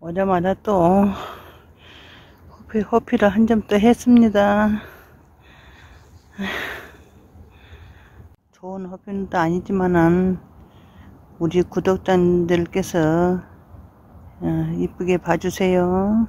오자마자 또 호피, 호피를 한 점 또 했습니다. 좋은 호피는 또 아니지만은 우리 구독자님들께서 어, 이쁘게 봐주세요.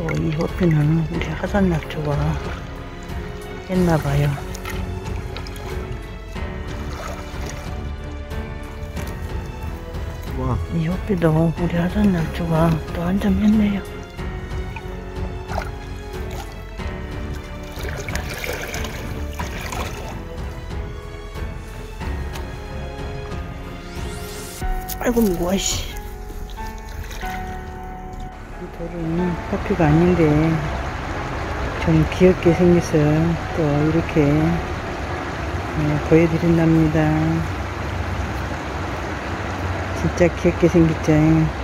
또 이 호피는 우리 하산낙초가 했나봐요. 와, 이 호피도 우리 하산낙초가 또 한점 했네요. 아이고 무거워 씨. 이 돌은 호피가 아닌데 좀 귀엽게 생겨서 또 이렇게 네, 보여드린답니다. 진짜 귀엽게 생겼죠.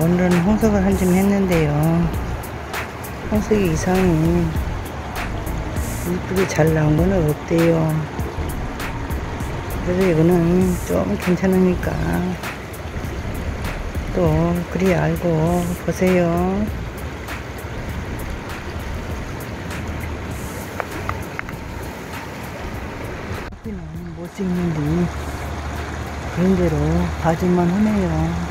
오늘은 홍석을 한짐 했는데요. 홍석이 이상해. 이쁘게 잘 나온 건 없대요. 그래서 이거는 좀 괜찮으니까 또 그리 알고 보세요. 커피는 못 찍는데 그런 대로 봐줄만 하네요.